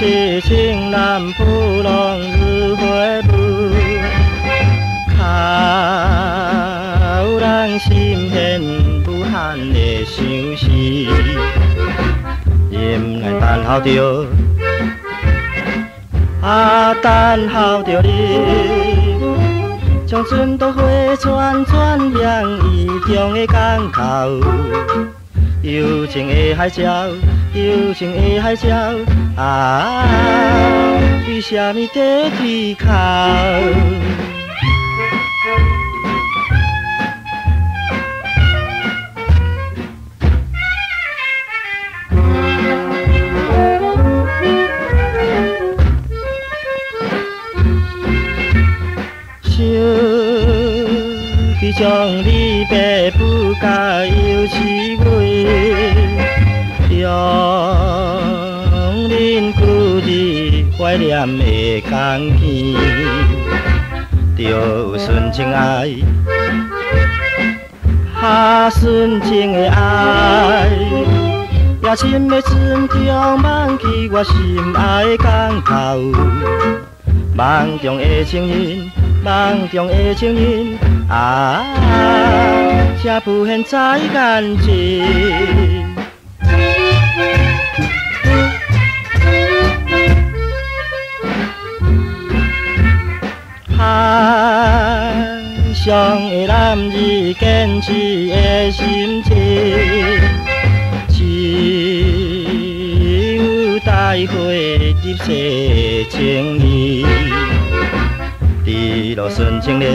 痴情难负浪如花舞，靠人心弦无限的相思，忍耐等候着，啊等候着你，将船渡花串串向意中的港口，幽静的海礁。幽静的海礁，啊，为什么在啼哭？想去将你白布甲油漆味。怀念的港片，着纯情爱，哈纯情的爱，也深的船中梦起我心爱的港口，梦中的情人，梦中的情人，啊，才浮现在眼前。上的男儿坚持的心情，只有带回入世情意，滴落纯情的，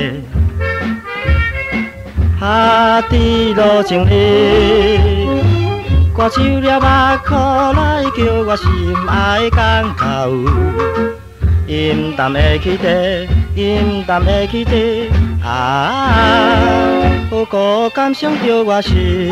哈滴落情意，歌手了目眶来叫我心爱港口，阴淡的气质，阴淡的气质。啊，好歌感伤着我心。